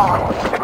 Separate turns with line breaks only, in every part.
Oh,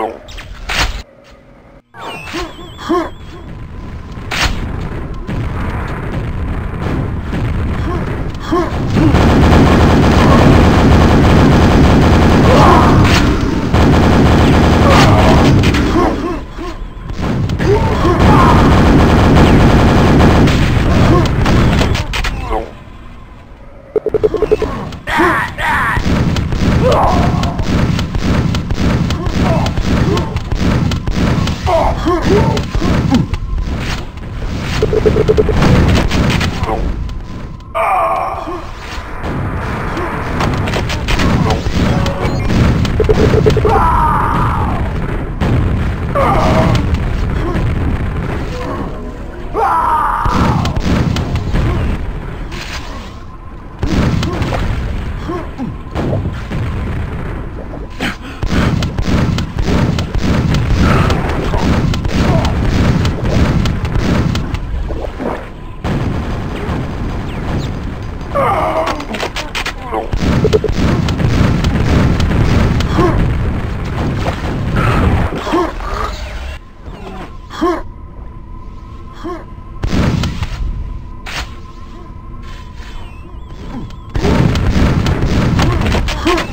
Falou!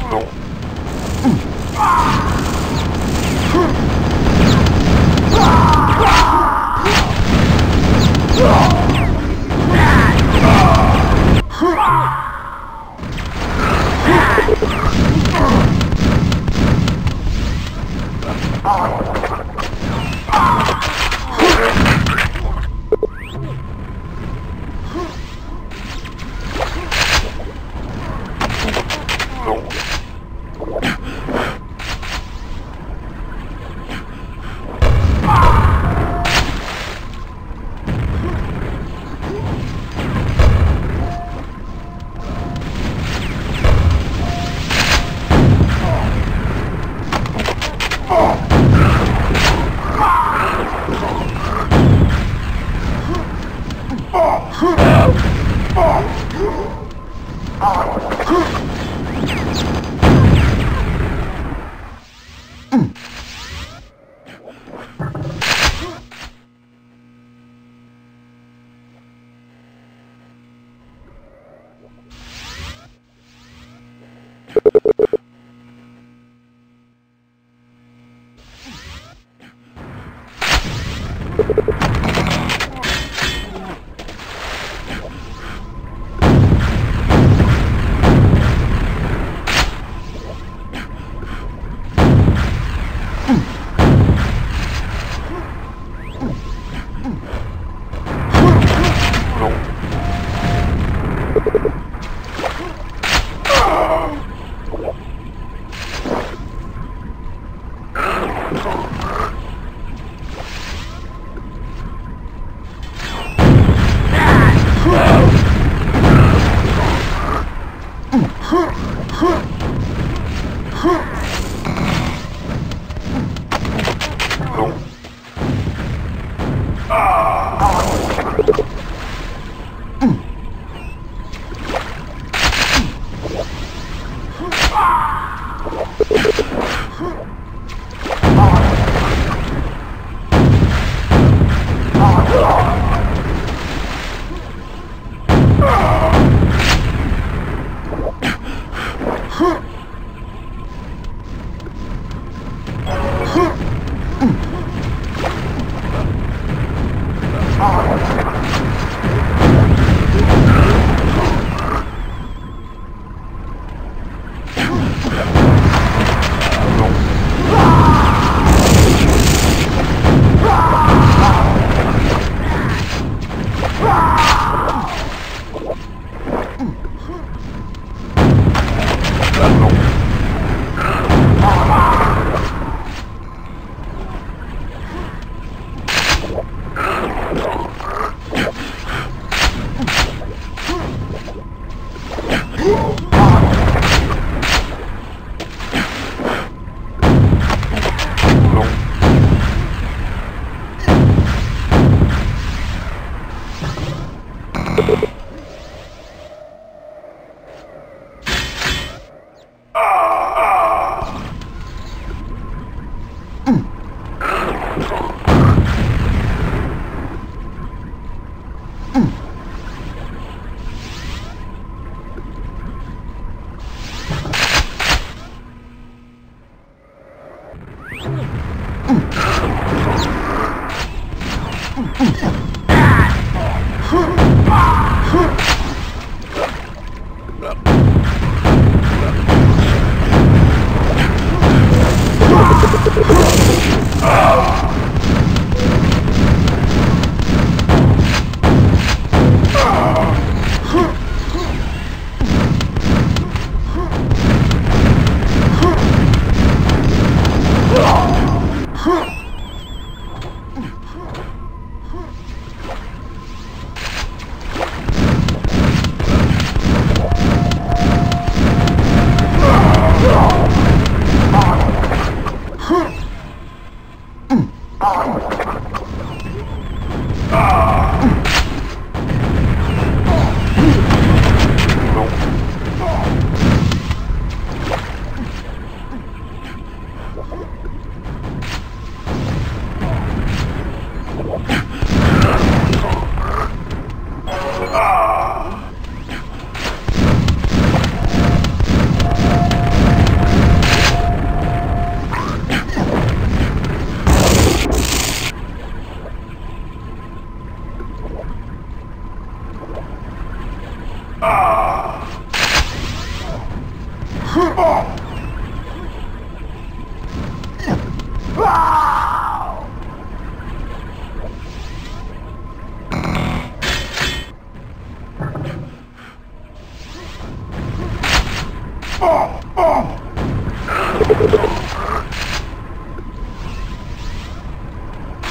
No. Boom.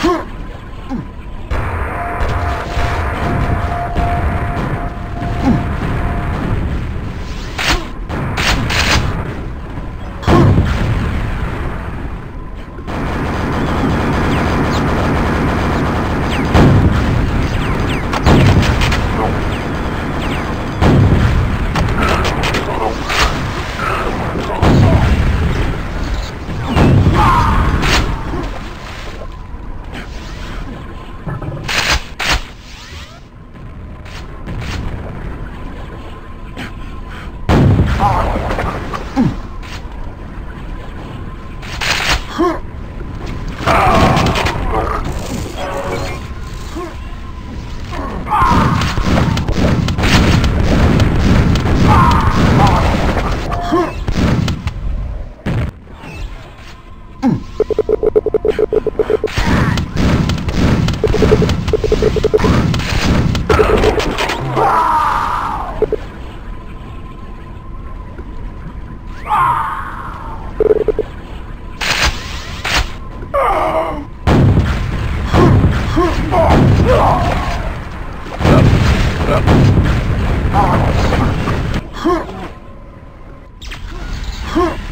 Huh! Huh! Huh.